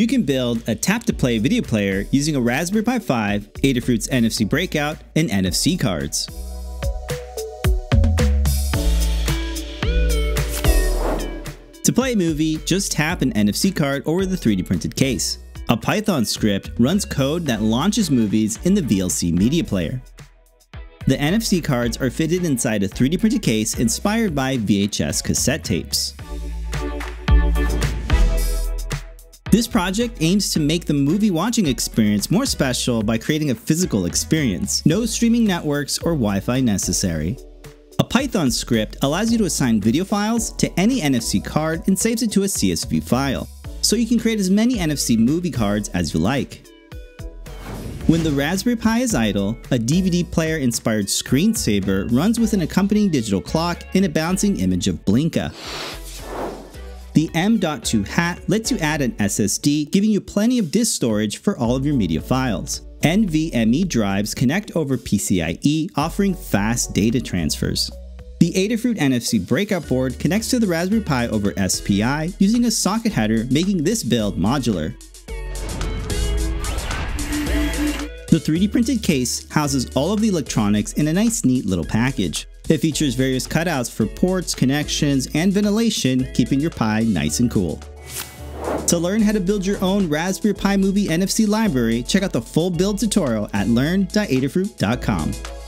You can build a tap-to-play video player using a Raspberry Pi 5, Adafruit's NFC Breakout, and NFC cards. To play a movie, just tap an NFC card over the 3D printed case. A Python script runs code that launches movies in the VLC media player. The NFC cards are fitted inside a 3D printed case inspired by VHS cassette tapes. This project aims to make the movie watching experience more special by creating a physical experience. No streaming networks or Wi-Fi necessary. A Python script allows you to assign video files to any NFC card and saves it to a CSV file, so you can create as many NFC movie cards as you like. When the Raspberry Pi is idle, a DVD player inspired screensaver runs with an accompanying digital clock and a bouncing image of Blinka. The M.2 hat lets you add an SSD, giving you plenty of disk storage for all of your media files. NVMe drives connect over PCIe, offering fast data transfers. The Adafruit NFC breakout board connects to the Raspberry Pi over SPI using a socket header, making this build modular. The 3D printed case houses all of the electronics in a nice neat little package. It features various cutouts for ports, connections, and ventilation, keeping your Pi nice and cool. To learn how to build your own Raspberry Pi Movie NFC library, check out the full build tutorial at learn.adafruit.com.